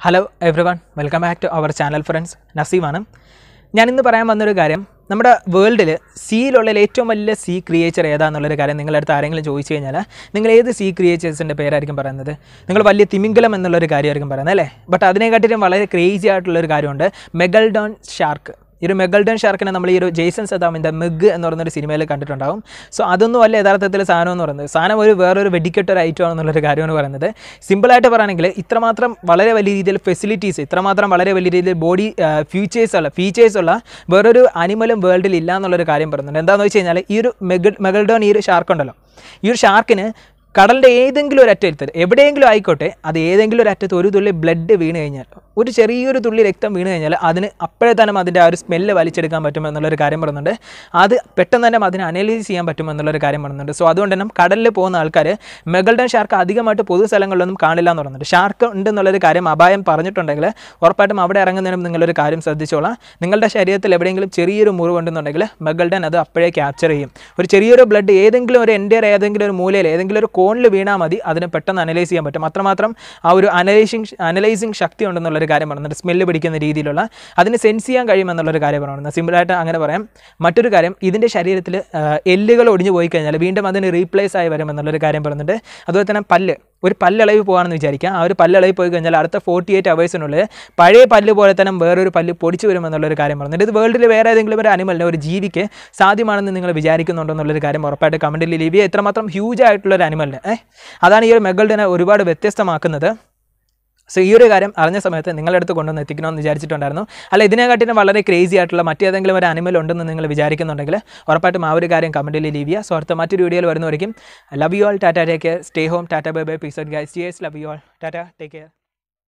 Hello everyone welcome back to our channel friends നസീമാണ്. ഞാൻ ഇന്ന് പറയാൻ വന്നൊരു കാര്യം. നമ്മുടെ വേൾഡിൽ സീയിലുള്ള ഏറ്റവും വലിയ സീ ക്രിയേച്ചർ ഏതാണെന്നുള്ളൊരു കാര്യം നിങ്ങളുടെ അടുത്ത് ആരെങ്കിലും ചോദിച്ചു കഴിഞ്ഞാൽ നിങ്ങൾ ഏത് സീ ക്രിയേച്ചേഴ്സിന്റെ പേരായിരിക്കും പറയുന്നത്? നിങ്ങൾ വലിയ തിമിംഗലം എന്നുള്ളൊരു കാര്യമായിരിക്കും പറയുന്നത് അല്ലേ? ബട്ട് അതിനെക്കാട്ടിലും വളരെ ക്രേസി ആയിട്ടുള്ളൊരു കാര്യമുണ്ട് മെഗൽഡോൺ ഷാർക്ക് ഈ ഒരു മെഗൾഡൻ ഷാർക്കിനെ നമ്മൾ ഈ ഒരു ജെയ്സൺ സദാമിന്റെ മെഗ് എന്ന് പറയുന്നൊരു സിനിമയിൽ കണ്ടിട്ടുണ്ടാകും സോ അതൊന്നും അല്ല യഥാർത്ഥത്തിൽ സാധനം എന്ന് പറയുന്നത്. സാധനം ഒരു വേറൊരു വെടിക്കെട്ടൊരു ഐറ്റം ആണെന്നുള്ളൊരു കാര്യമാണ് പറയുന്നത്. സിമ്പിളായിട്ട് പറയുകയാണെങ്കിൽ ഇത്രമാത്രം വളരെ വലിയ രീതിയിൽ ഫെസിലിറ്റീസ് ഇത്രമാത്രം വളരെ വലിയ രീതിയിൽ ബോഡി ഫ്യൂച്ചേഴ്സുള്ള ഉള്ള ഫീച്ചേഴ്സ് ഉള്ള വേറൊരു അനിമലും വേൾഡിൽ ഇല്ല എന്നുള്ളൊരു കാര്യം പറയുന്നുണ്ട്. എന്താണെന്ന് വെച്ച് കഴിഞ്ഞാൽ ഈ ഒരു മെഗ മെഗൾഡോൺ ഈ ഒരു ഷാർക്ക് ഉണ്ടല്ലോ ഈ ഒരു ഷാർക്കിന് കടലിന്റെ ഏതെങ്കിലും ഒരു അറ്റത്ത് എവിടെയെങ്കിലും ആയിക്കോട്ടെ അത് ഏതെങ്കിലും ഒരു അറ്റത്ത് ഒരു തുള്ളി ബ്ലഡ് വീണ് കഴിഞ്ഞാൽ ഒരു ചെറിയൊരു തുള്ളി രക്തം വീണ് കഴിഞ്ഞാൽ അതിന് അപ്പോഴേ തന്നെ അതിന്റെ ആ ഒരു സ്മെല്ല് വലിച്ചെടുക്കാൻ പറ്റും എന്നുള്ളൊരു കാര്യം പറയുന്നുണ്ട്. അത് പെട്ടെന്ന് തന്നെ അതിനെ അനലൈസ് ചെയ്യാൻ പറ്റും എന്നുള്ളൊരു കാര്യം പറയുന്നുണ്ട്. സോ അതുകൊണ്ട് തന്നെ കടലിൽ പോകുന്ന ആൾക്കാർ മെഗൾഡൻ ഷാർക്ക് അധികമായിട്ട് പൊതു സ്ഥലങ്ങളിലൊന്നും കാണില്ല എന്ന് പറയുന്നുണ്ട്. ഷാർക്ക് ഉണ്ട് എന്നുള്ളൊരു കാര്യം അപായം പറഞ്ഞിട്ടുണ്ടെങ്കിൽ ഉറപ്പായിട്ടും അവിടെ ഇറങ്ങുന്നതിനും നിങ്ങളൊരു കാര്യം ശ്രദ്ധിച്ചോളാം. നിങ്ങളുടെ ശരീരത്തിൽ എവിടെയെങ്കിലും ചെറിയൊരു മുറിവുണ്ടെന്നുണ്ടെങ്കിൽ മെഗൾഡൻ അത് അപ്പോഴേ ക്യാപ്ചർ ചെയ്യും. ഒരു ചെറിയൊരു ബ്ലഡ് ഏതെങ്കിലും ഒരു എന്റെ ഏതെങ്കിലും ഒരു മൂലയിൽ ഏതെങ്കിലും ഒരു കോണിൽ വീണാൽ മതി അതിനെ പെട്ടെന്ന് അനലൈസ് ചെയ്യാൻ പറ്റും. അത്രമാത്രം ആ ഒരു അനലൈസിങ് അനലൈസിങ് ശക്തി ഉണ്ടെന്നുള്ളൊരു കാര്യം പറയുന്നുണ്ട് സ്മെല്ല് പിടിക്കുന്ന രീതിയിലുള്ള അതിന് സെൻസ് ചെയ്യാൻ കഴിയുമെന്നുള്ളൊരു കാര്യം പറയുന്നത് സിമ്പിളായിട്ട് അങ്ങനെ പറയാം. മറ്റൊരു കാര്യം ഇതിന്റെ ശരീരത്തിൽ എല്ലുകൾ ഒടിഞ്ഞു പോയി കഴിഞ്ഞാൽ വീണ്ടും അതിന് റീപ്ലേസ് ആയി വരുമെന്നുള്ളൊരു കാര്യം പറയുന്നുണ്ട് അതുപോലെ തന്നെ പല്ല്. ഒരു പല്ലളവ് പോകാമെന്ന് വിചാരിക്കാം. ആ ഒരു പല്ലളവ് പോയി കഴിഞ്ഞാൽ അടുത്ത ഫോർട്ടി എയ്റ്റ് അവേഴ്സിനുള്ളിൽ പഴയ പല്ല് പോലെ തന്നെ വേറൊരു പല്ല് പൊടിച്ചു വരുമെന്നുള്ളൊരു കാര്യം പറഞ്ഞിട്ട് ഇത് വേൾഡിൽ വേറെ ഏതെങ്കിലും ഒരു അനിമലിന് ഒരു ജീവിക്ക് സാധ്യമാണെന്ന് നിങ്ങൾ വിചാരിക്കുന്നുണ്ടോ എന്നുള്ളൊരു കാര്യം ഉറപ്പായിട്ട് കമന്റിൽ ലീവ് എത്രമാത്രം ഹ്യൂജ് ആയിട്ടുള്ള ഒരു അനിമലിന് അതാണ് ഈ ഒരു മെഗൾഡിനെ ഒരുപാട് വ്യത്യസ്തമാക്കുന്നത്. സോ ഈ ഒരു കാര്യം അറിഞ്ഞ സമയത്ത് നിങ്ങളുടെ അടുത്ത് കൊണ്ടുവന്ന് എത്തിക്കണമെന്ന് വിചാരിച്ചിട്ടുണ്ടായിരുന്നു. അല്ല ഇതിനെക്കാട്ടിനും വളരെ ക്രേസി ആയിട്ടുള്ള മറ്റേതെങ്കിലും ഒരു അനിമൽ ഉണ്ടെന്ന് നിങ്ങൾ വിചാരിക്കുന്നുണ്ടെങ്കിൽ ഉറപ്പായിട്ടും ആ ഒരു കാര്യം കമന്റിൽ ലീവ് ചെയ്യുക. സോ അടുത്ത മറ്റൊരു വീഡിയോയിൽ വരുന്നവരിക്കും love you all tata take stay home tata bye bye peace guys cheers love you all tata take care